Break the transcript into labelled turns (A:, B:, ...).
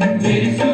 A: Jesús.